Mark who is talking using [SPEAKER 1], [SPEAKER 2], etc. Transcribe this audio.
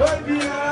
[SPEAKER 1] Baby,